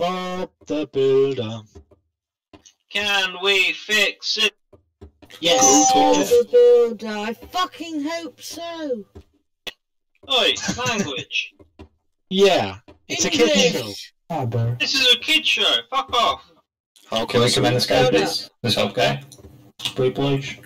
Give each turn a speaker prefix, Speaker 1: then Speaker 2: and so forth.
Speaker 1: Bob the Builder.
Speaker 2: Can we fix it?
Speaker 1: Yes. Bob
Speaker 3: the builder. I fucking hope so.
Speaker 2: Oi, language.
Speaker 1: Yeah. It's a kid show.
Speaker 4: Oh.
Speaker 2: This is a kid show. Fuck off.
Speaker 4: Oh, can we commend this guy, please? This help guy? Blue please.